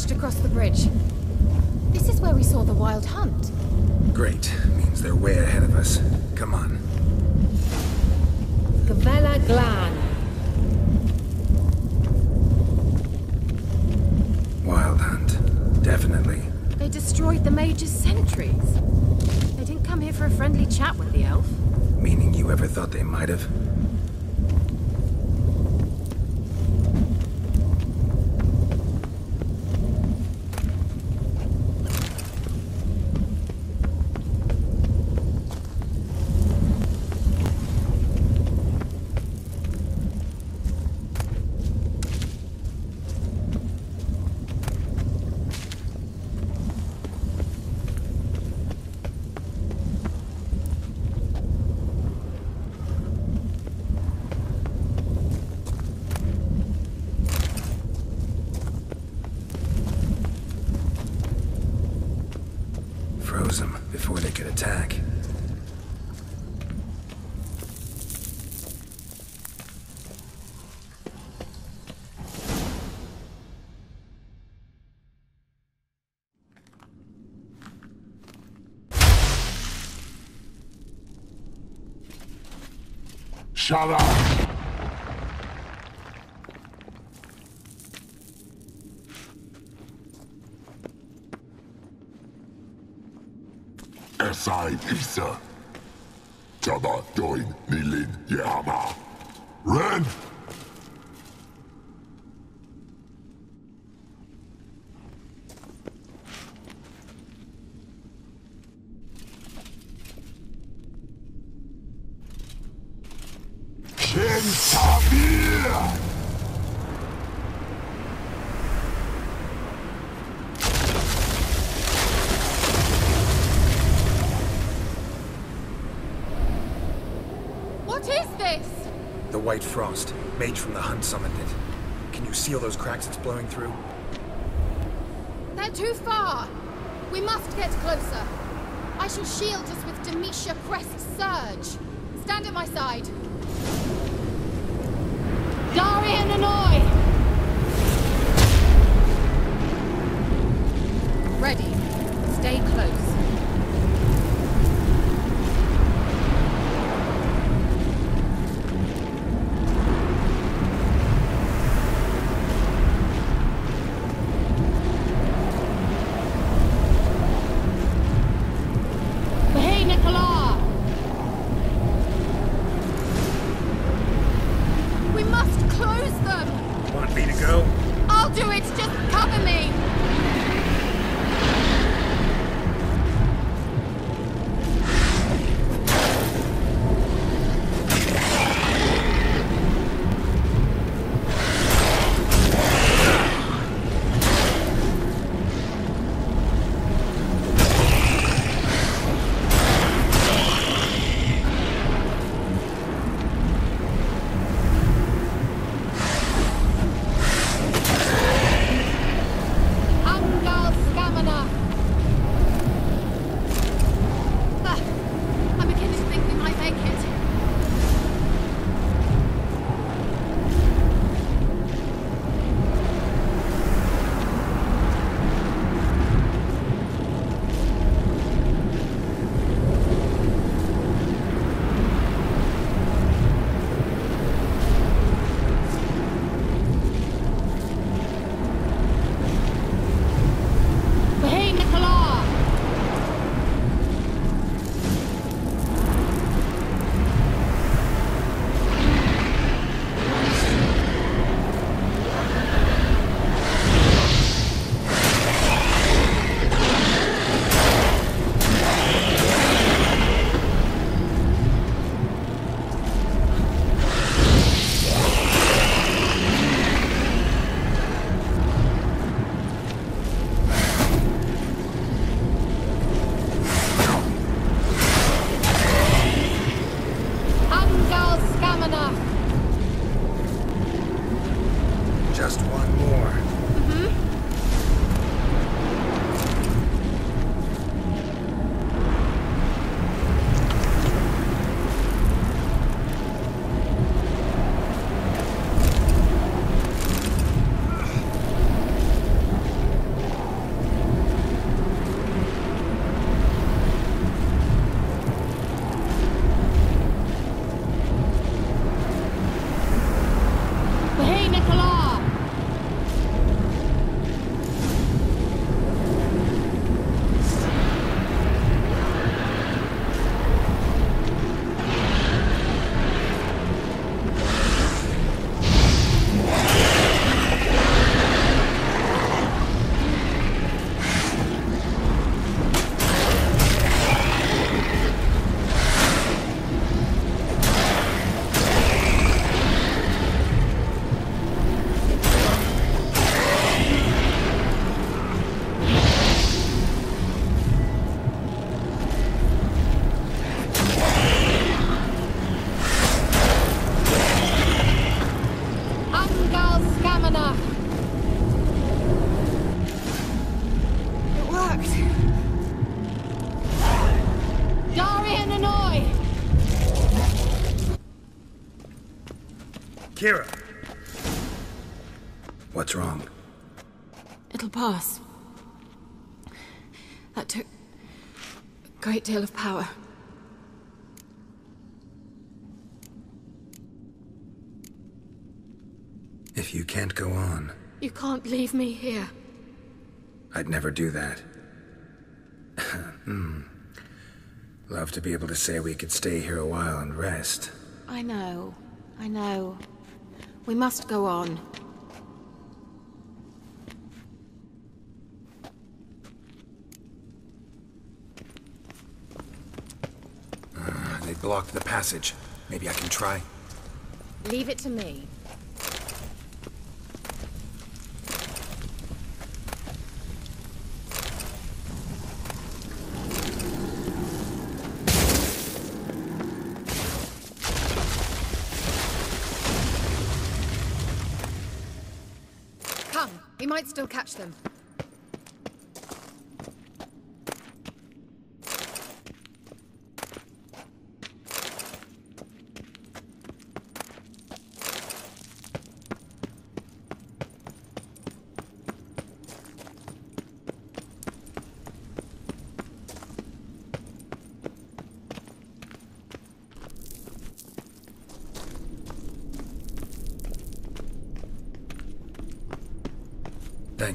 Look, we've managed to cross the bridge. This is where we saw the wild hunt. Great. Means they're way ahead of us. Come on. Gavella Glan. Wild hunt. Definitely. They destroyed the Mage's sentries. They didn't come here for a friendly chat with the elf. Meaning you ever thought they might have? Froze them before they could attack. Shut up! Esai Isa. Jabba Doin Nilin Yama. Ren! Shin Sabir! What is this? The White Frost. Mage from the hunt summoned it. Can you seal those cracks it's blowing through? They're too far. We must get closer. I shall shield us with Demetia Crest Surge. Stand at my side. Darian Annoy! Ready. Stay close. Great deal of power. If you can't go on, You can't leave me here. I'd never do that. hmm. Love to be able to say we could stay here a while and rest. I know. I know. We must go on. They blocked the passage. Maybe I can try. Leave it to me. Come, we might still catch them.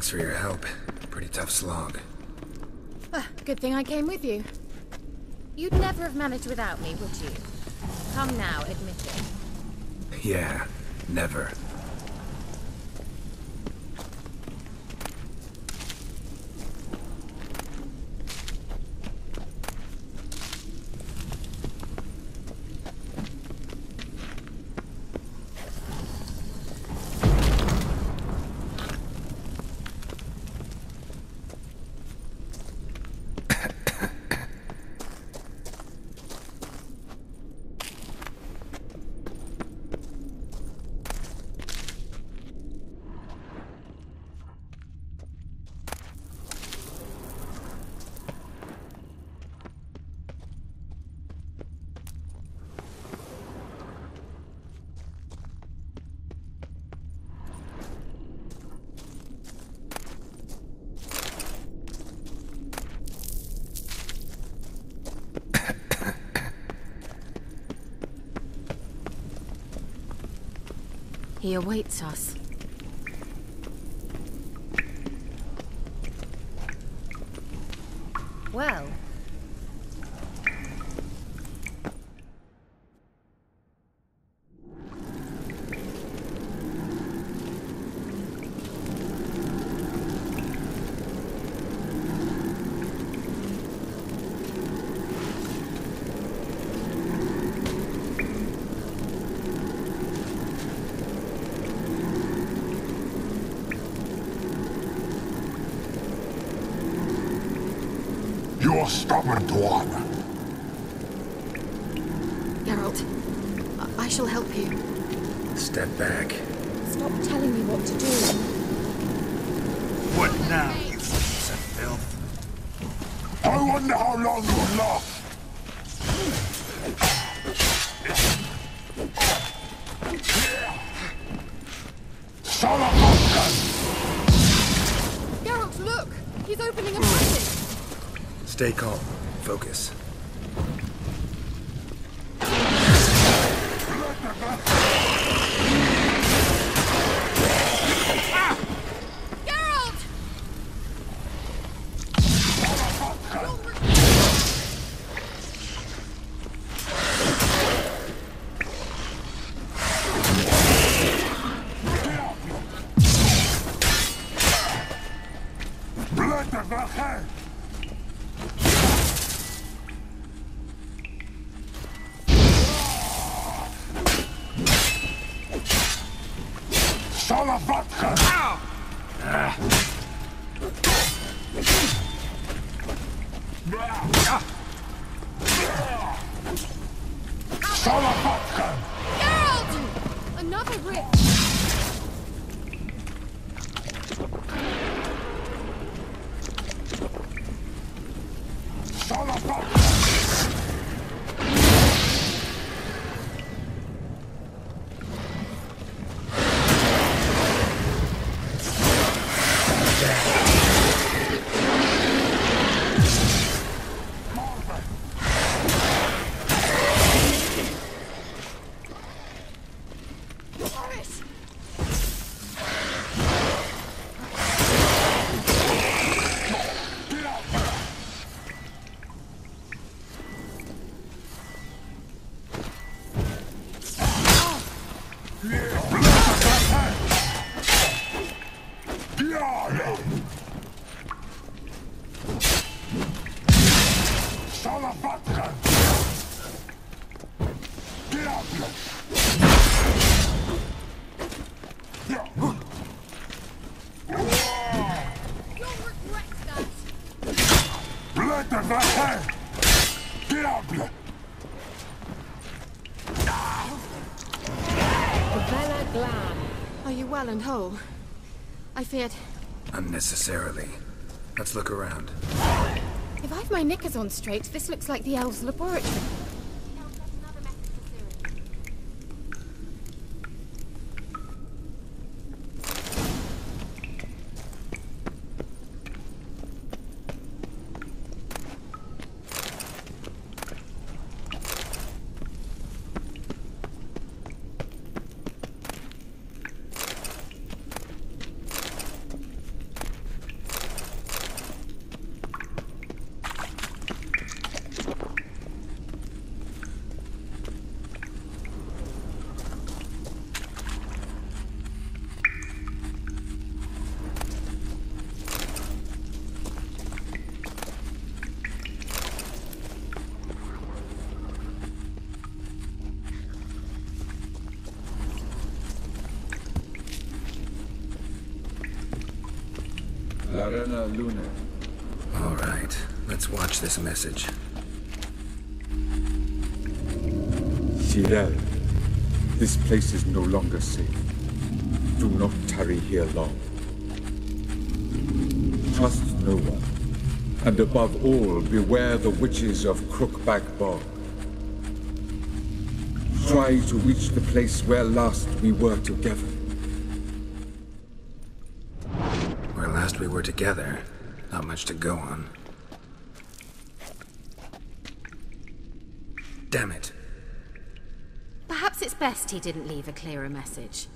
Thanks for your help. Pretty tough slog. Ah, good thing I came with you. You'd never have managed without me, would you? Come now, admit it. Yeah, never. He awaits us. Well, Stubborn one. Geralt, I, I shall help you. Step back. Stop telling me what to do. What now, Focus. And whole? I feared. Unnecessarily. Let's look around. If I've my knickers on straight, this looks like the elves' laboratory. Larena Luna. All right, let's watch this message. Zireael, this place is no longer safe. Do not tarry here long. Trust no one. And above all, beware the witches of Crookback Bog. Try to reach the place where last we were together. Together, not much to go on. Damn it. Perhaps it's best he didn't leave a clearer message.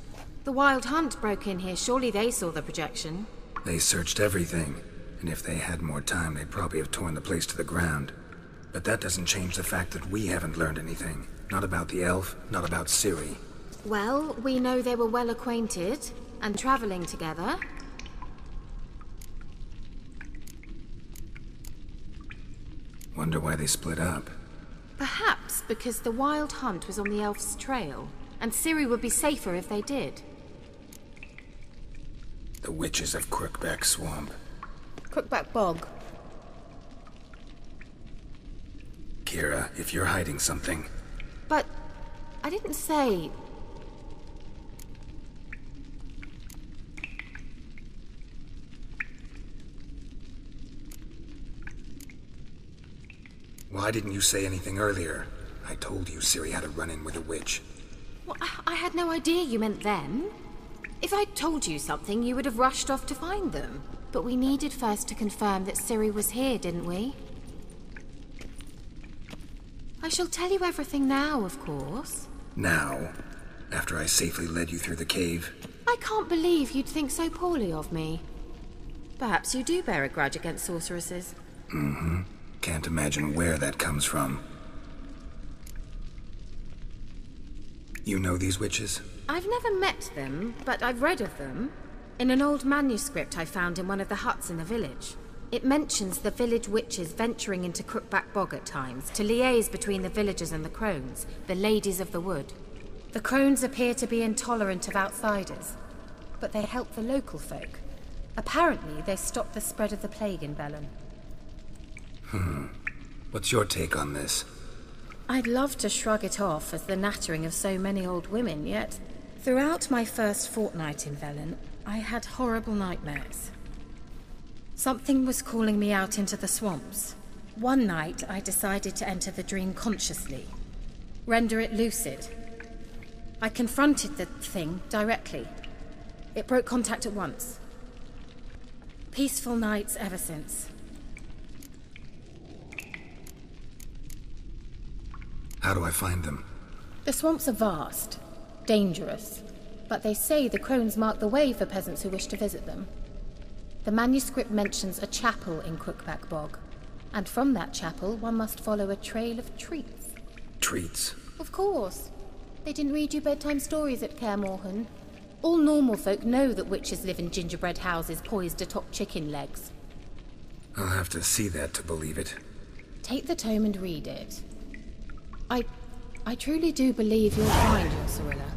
The Wild Hunt broke in here. Surely they saw the projection. They searched everything, and if they had more time, they'd probably have torn the place to the ground. But that doesn't change the fact that we haven't learned anything. Not about the elf, not about Ciri. Well, we know they were well acquainted and traveling together. Wonder why they split up. Perhaps because the Wild Hunt was on the elf's trail, and Ciri would be safer if they did. The witches of Crookback Swamp. Crookback Bog. Keira, if you're hiding something, But I didn't say. Why didn't you say anything earlier? I told you Ciri had a run-in with a witch. Well, I, I had no idea you meant them. If I'd told you something, you would have rushed off to find them. But we needed first to confirm that Ciri was here, didn't we? I shall tell you everything now, of course. Now, after I safely led you through the cave, I can't believe you'd think so poorly of me. Perhaps you do bear a grudge against sorceresses. Mm-hmm. Can't imagine where that comes from. You know these witches? I've never met them, but I've read of them. In an old manuscript I found in one of the huts in the village. It mentions the village witches venturing into Crookback Bog at times to liaise between the villagers and the crones, the ladies of the wood. The crones appear to be intolerant of outsiders, but they help the local folk. Apparently, they stopped the spread of the plague in Velen. What's your take on this? I'd love to shrug it off as the nattering of so many old women, yet throughout my first fortnight in Velen, I had horrible nightmares. Something was calling me out into the swamps. One night, I decided to enter the dream consciously, render it lucid. I confronted the thing directly. It broke contact at once. Peaceful nights ever since. How do I find them? The swamps are vast, dangerous, but they say the crones mark the way for peasants who wish to visit them. The manuscript mentions a chapel in Crookback Bog, and from that chapel one must follow a trail of treats. Treats. Of course. They didn't read you bedtime stories at Kaer Morhen. All normal folk know that witches live in gingerbread houses poised atop chicken legs. I'll have to see that to believe it. Take the tome and read it. I... I truly do believe you'll find your Cirilla.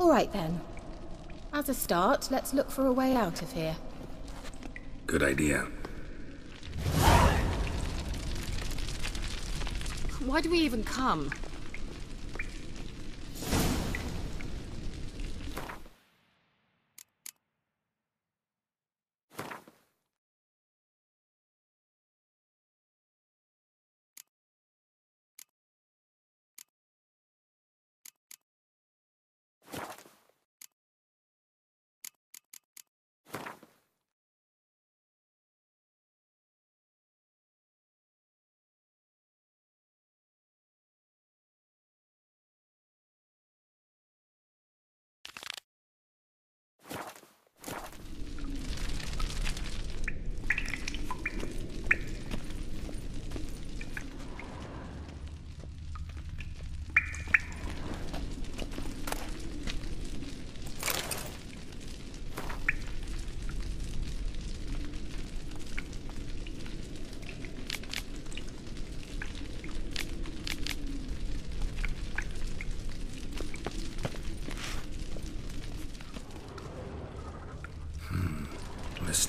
All right then. As a start, let's look for a way out of here. Good idea. Why do we even come?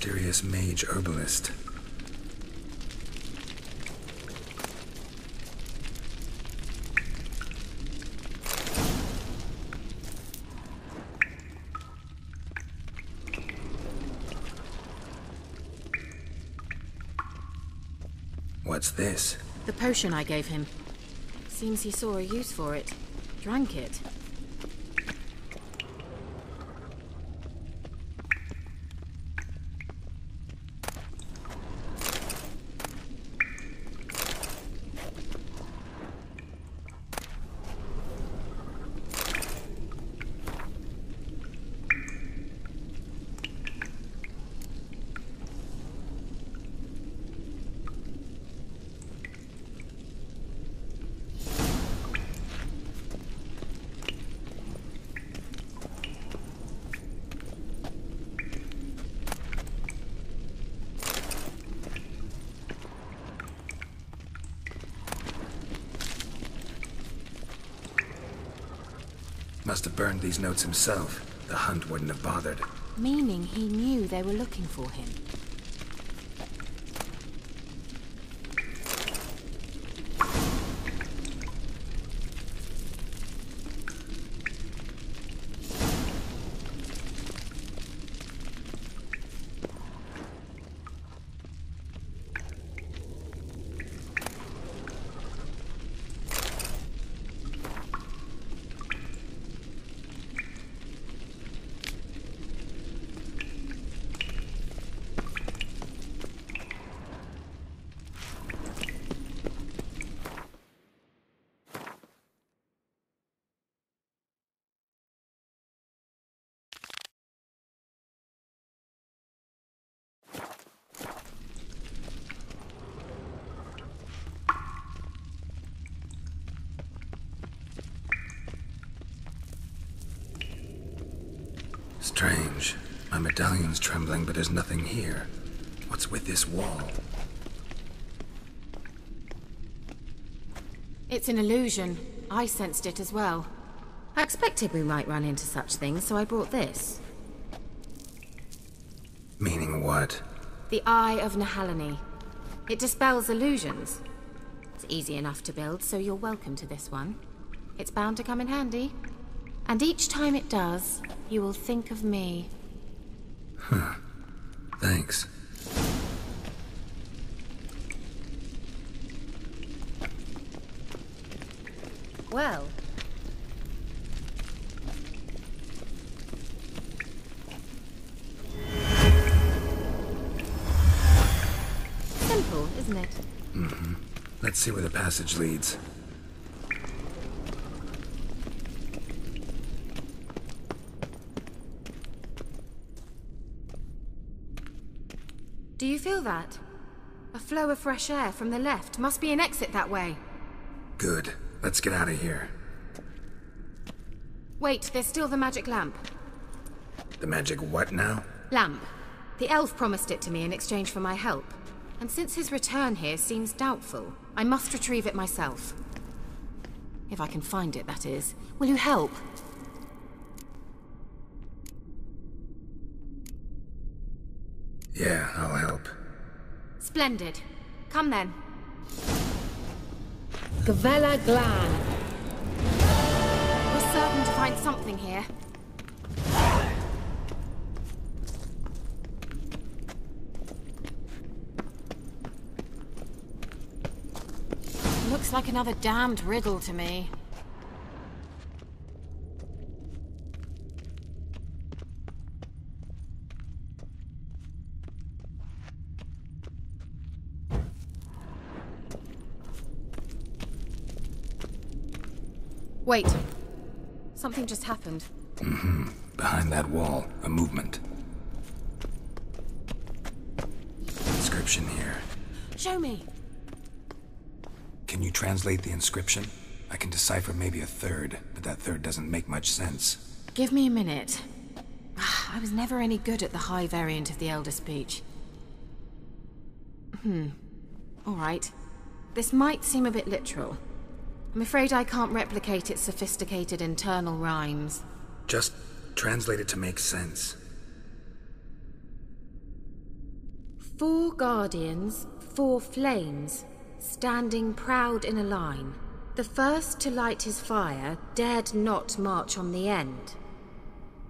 Mysterious mage herbalist. What's this? The potion I gave him. Seems he saw a use for it. Drank it. Must have burned these notes himself. The hunt wouldn't have bothered. Meaning he knew they were looking for him. Strange. My medallion's trembling, but there's nothing here. What's with this wall? It's an illusion. I sensed it as well. I expected we might run into such things, so I brought this. Meaning what? The Eye of Nehaleni. It dispels illusions. It's easy enough to build, so you're welcome to this one. It's bound to come in handy. And each time it does, you will think of me. Thanks. Well. Simple, isn't it? Mm-hmm. Let's see where the passage leads. Do you feel that? A flow of fresh air from the left. Must be an exit that way. Good. Let's get out of here. Wait, there's still the magic lamp. The magic what now? Lamp. The elf promised it to me in exchange for my help. and since his return here seems doubtful, I must retrieve it myself. If I can find it, that is. Will you help? Yeah, I'll help. Splendid. Come then. Gavella Glan. We're certain to find something here. Looks like another damned riddle to me. Wait. Something just happened. Behind that wall, a movement. Inscription here. Show me. Can you translate the inscription? I can decipher maybe a third, but that third doesn't make much sense. Give me a minute. I was never any good at the high variant of the Elder Speech. Hmm. Alright. This might seem a bit literal. I'm afraid I can't replicate its sophisticated internal rhymes. Just translate it to make sense. Four guardians, four flames, standing proud in a line. The first to light his fire dared not march on the end.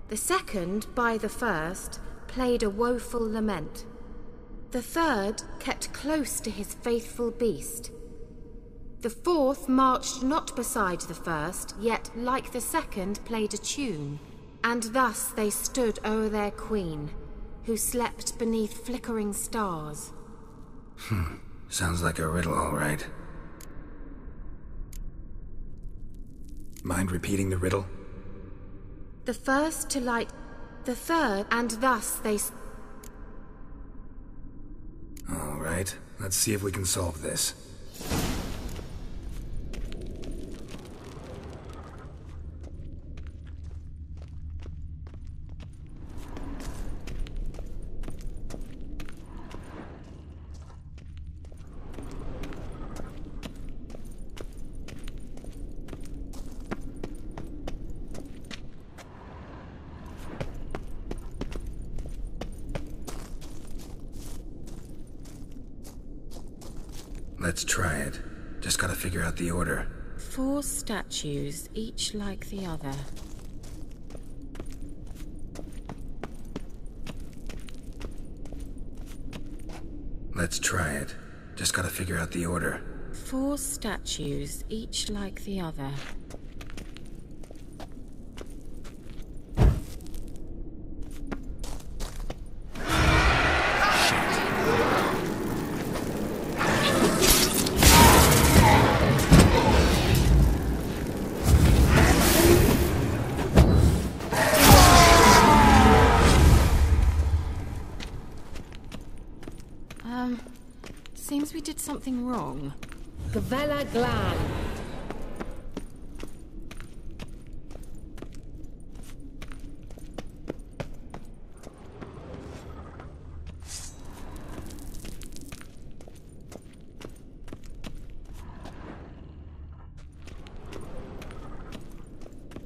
The second, by the first, played a woeful lament. The third kept close to his faithful beast. The fourth marched not beside the first, yet, like the second, played a tune. And thus they stood o'er their queen, who slept beneath flickering stars. Hmm. Sounds like a riddle, all right. Mind repeating the riddle? The first to light the third, and thus they. s- All right. Let's see if we can solve this. Let's try it. Just gotta figure out the order. Four statues, each like the other. Let's try it. Just gotta figure out the order. Four statues, each like the other. Wrong. Gavella Glan.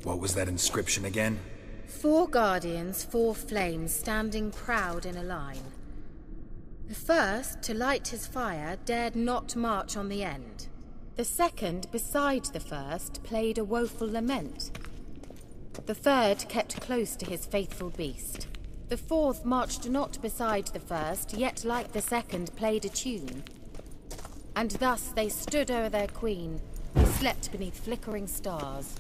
What was that inscription again? Four guardians, four flames, standing proud in a line. The first, to light his fire, dared not march on the end. The second, beside the first, played a woeful lament. The third kept close to his faithful beast. The fourth marched not beside the first, yet like the second played a tune. And thus they stood o'er their queen, who slept beneath flickering stars.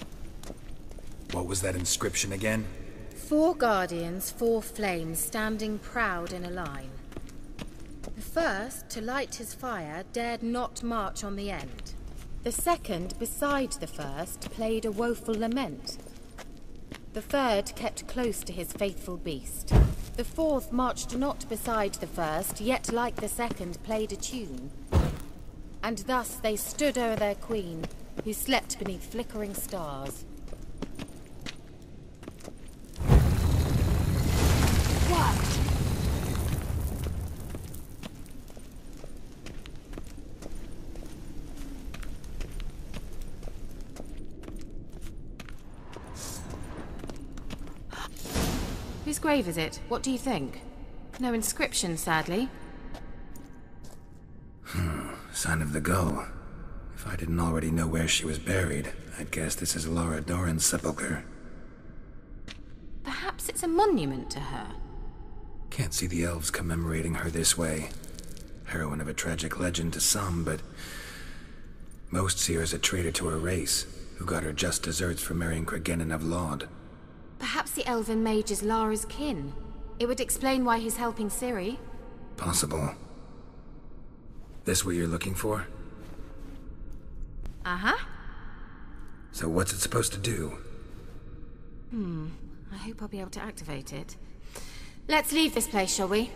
What was that inscription again? Four guardians, four flames, standing proud in a line. First, to light his fire, dared not march on the end. The second, beside the first, played a woeful lament. The third kept close to his faithful beast. The fourth marched not beside the first, yet like the second played a tune. And thus they stood o'er their queen, who slept beneath flickering stars. Grave is it? What do you think? No inscription, sadly. Sign of the gull. If I didn't already know where she was buried, I'd guess this is Lara Dorren's sepulchre. Perhaps it's a monument to her. Can't see the elves commemorating her this way. Heroine of a tragic legend to some, but most see her as a traitor to her race, who got her just deserts for marrying Cregennan of Lod. Perhaps the elven mage is Lara's kin. It would explain why he's helping Ciri. Possible. This what you're looking for? Uh-huh. So what's it supposed to do? Hmm. I hope I'll be able to activate it. Let's leave this place, shall we?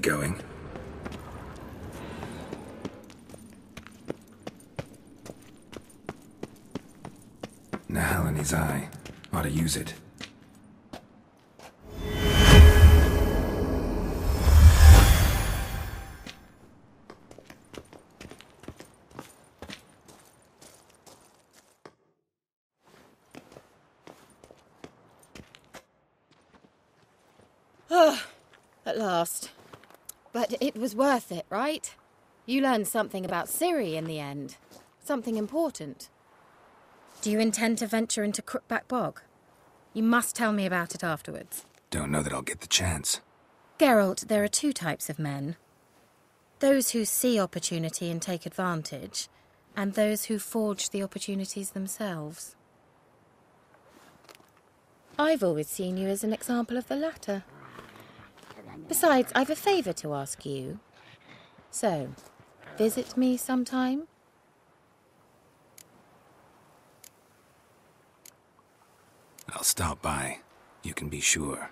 Going? Nehaleni's eye. Ought to use it. Ah, at last. But it was worth it, right? You learned something about Ciri in the end. Something important. Do you intend to venture into Crookback Bog? You must tell me about it afterwards. Don't know that I'll get the chance. Geralt, there are two types of men. Those who see opportunity and take advantage, and those who forge the opportunities themselves. I've always seen you as an example of the latter. Besides, I've a favour to ask you. So, visit me sometime? I'll stop by. You can be sure.